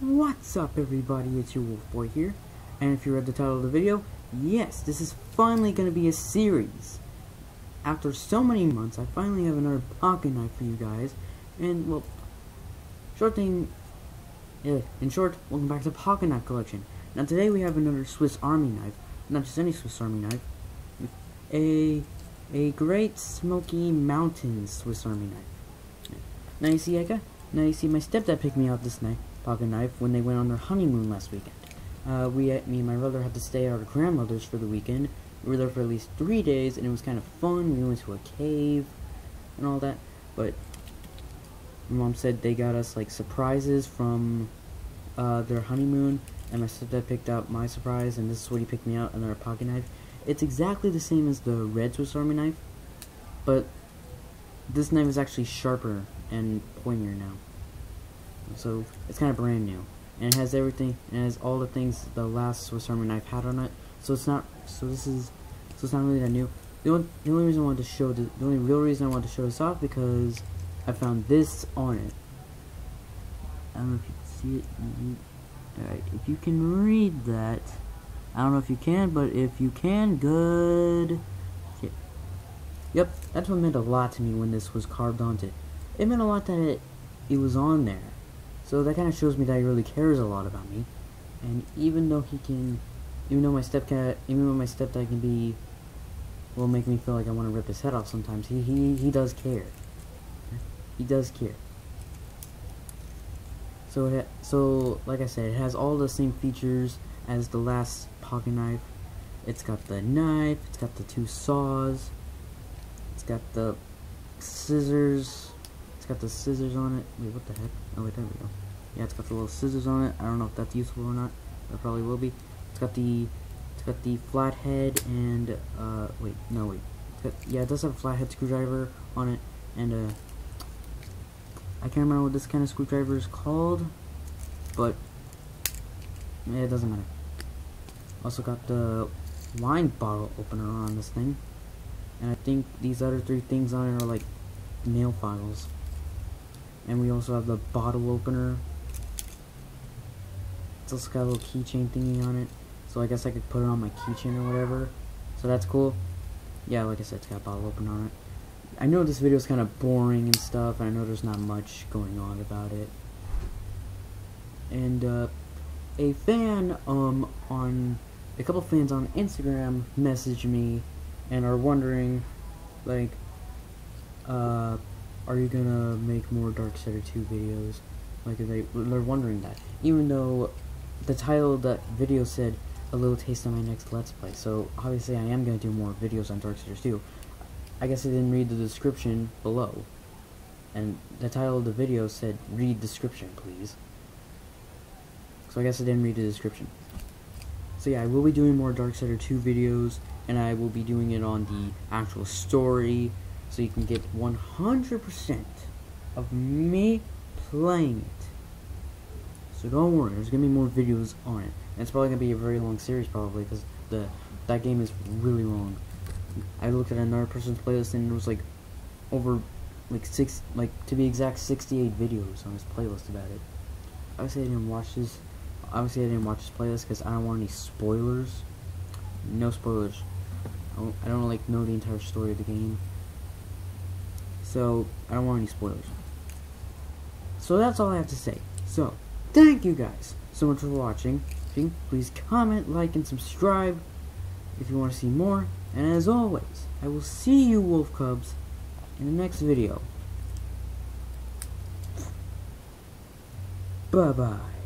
What's up everybody, it's your Wolf Boy here, and if you read the title of the video, yes, this is finally going to be a series. After so many months, I finally have another pocket knife for you guys, and well, short thing, in short, welcome back to Pocket Knife Collection. Now today we have another Swiss Army knife, not just any Swiss Army knife, a, a Great Smoky Mountains Swiss Army knife. Now you see, got, now you see my stepdad picked me out this knife pocket knife when they went on their honeymoon last weekend. Uh, we, me and my brother had to stay at our grandmother's for the weekend. We were there for at least three days, and it was kind of fun. We went to a cave and all that. But my mom said they got us like surprises from uh, their honeymoon, and my stepdad picked out my surprise, and this is what he picked me out, another pocket knife. It's exactly the same as the red Swiss Army knife, but this knife is actually sharper and pointier now so it's kind of brand new. And it has everything and it has all the things the last Swiss Army knife had on it. So it's not so this is so it's not really that new. The only, the only reason I wanted to show the, the only real reason I wanted to show this off because I found this on it. I don't know if you can see it. Mm-hmm. Alright if you can read that I don't know if you can but if you can good. Yep that's what meant a lot to me when this was carved onto it. It meant a lot that it, it was on there so that kind of shows me that he really cares a lot about me. And even though he can, even though my stepcat, even though my stepdad can be, will make me feel like I want to rip his head off sometimes, he, he, he does care. He does care. So it, so like I said, it has all the same features as the last pocket knife. It's got the knife, it's got the two saws, it's got the scissors, got the scissors on it. Wait, what the heck? Oh, wait, there we go. Yeah, it's got the little scissors on it. I don't know if that's useful or not. That probably will be. It's got the, it's got the flathead and, uh, wait, no, wait. Got, yeah, it does have a flathead screwdriver on it, and, uh, I can't remember what this kind of screwdriver is called, but, it doesn't matter. Also got the wine bottle opener on this thing, and I think these other three things on it are like nail files. And we also have the bottle opener. It's also got a little keychain thingy on it. So I guess I could put it on my keychain or whatever. So that's cool. Yeah, like I said, it's got a bottle opener on it. I know this video is kind of boring and stuff, and I know there's not much going on about it. And, uh, a fan, um, on, a couple fans on Instagram messaged me and are wondering, like, uh, are you gonna make more Darksider 2 videos? Like, they, they're wondering that. Even though the title of that video said, a little taste of my next Let's Play. So, obviously I am gonna do more videos on Darksiders 2. I guess I didn't read the description below. And the title of the video said, read description, please. So I guess I didn't read the description. So yeah, I will be doing more Darksider 2 videos, and I will be doing it on the actual story, so you can get 100% of me playing it. So don't worry, there's gonna be more videos on it. And it's probably gonna be a very long series, probably, because the that game is really long. I looked at another person's playlist and it was like over like six, like to be exact, 68 videos on his playlist about it. Obviously, I didn't watch this. Obviously, I didn't watch this playlist because I don't want any spoilers. No spoilers. I don't, I don't like know the entire story of the game. So, I don't want any spoilers. So that's all I have to say. So, thank you guys so much for watching. Please comment, like, and subscribe if you want to see more. And as always, I will see you Wolf Cubs in the next video. Bye-bye.